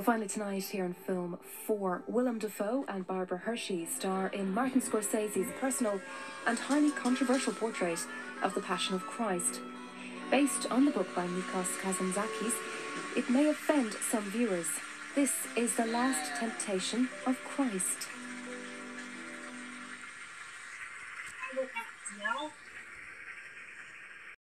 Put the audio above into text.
Well, finally tonight here in film four, Willem Dafoe and Barbara Hershey star in Martin Scorsese's personal and highly controversial portrait of the Passion of Christ. Based on the book by Nikos Kazantzakis, it may offend some viewers. This is the last temptation of Christ.